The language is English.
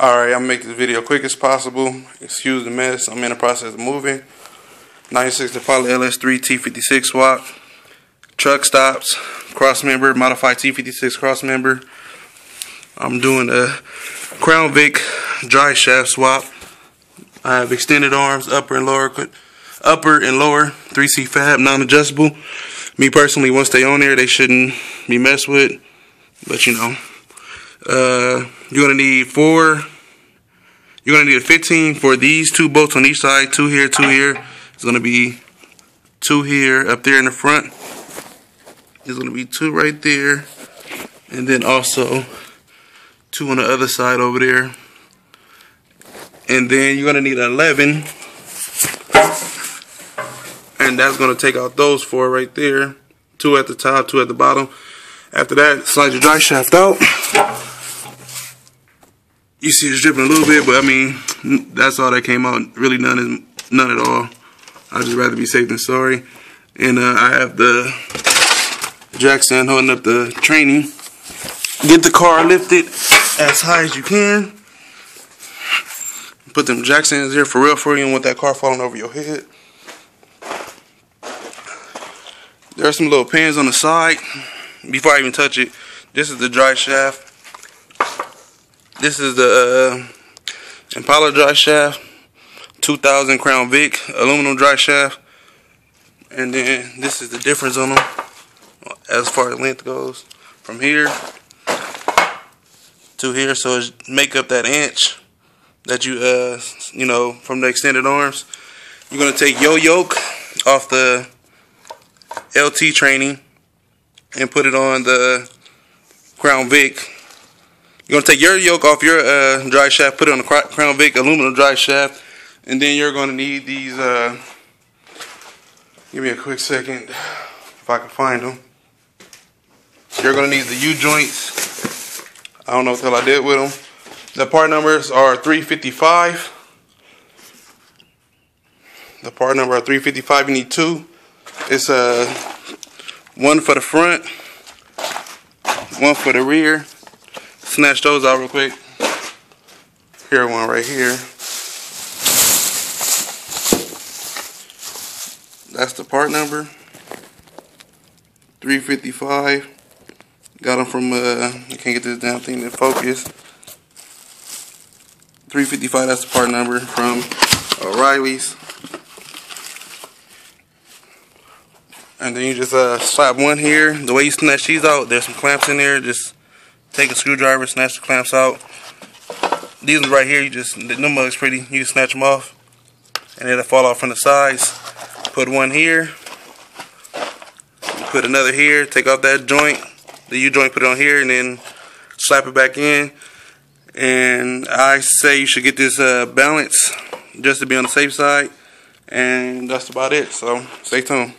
Alright, I'm gonna make this video quick as possible. Excuse the mess. I'm in the process of moving. 96 Impala LS3 T56 swap. Truck stops. Cross member. Modified T56 cross member. I'm doing a Crown Vic dry shaft swap. I have extended arms, upper and lower, upper and lower, 3C fab, non-adjustable. Me personally, once they on there, they shouldn't be messed with. But you know, uh, you're gonna need four. You're gonna need a 15 for these two bolts on each side. Two here, two here. It's gonna be two here, up there in the front. There's gonna be two right there, and then also two on the other side over there. And then you're gonna need 11, and that's gonna take out those four right there. Two at the top, two at the bottom. After that, slide your dry shaft out you see it's dripping a little bit, but I mean, that's all that came out. Really none is none at all. I'd just rather be safe than sorry. And uh, I have the jack stand holding up the tranny. Get the car lifted as high as you can. Put them jack stands there for real for you and want that car falling over your head. There are some little pins on the side. Before I even touch it, this is the dry shaft. This is the uh, Impala dry shaft, 2000 Crown Vic aluminum dry shaft, and then this is the difference on them as far as length goes from here to here. So it's make up that inch that you uh you know from the extended arms. You're gonna take your yoke off the LT tranny and put it on the Crown Vic you're gonna take your yoke off your uh, dry shaft, put it on the Crown Vic aluminum dry shaft, and then you're gonna need these. Uh, give me a quick second, if I can find them. You're gonna need the U joints. I don't know what the hell I did with them. The part numbers are 355. The part number are 355. You need two. It's a uh, one for the front, one for the rear snatch those out real quick. Here one right here. That's the part number. 355. Got them from, uh, I can't get this damn thing to focus. 355, that's the part number from O'Reilly's. And then you just uh, slap one here. The way you snatch these out, there's some clamps in there. Just take a screwdriver, snatch the clamps out. These ones right here, you just, the new mug's pretty, you just snatch them off. And it'll fall off from the sides. Put one here. Put another here, take off that joint. The U-joint, put it on here, and then slap it back in. And I say you should get this uh, balance just to be on the safe side. And that's about it, so stay tuned.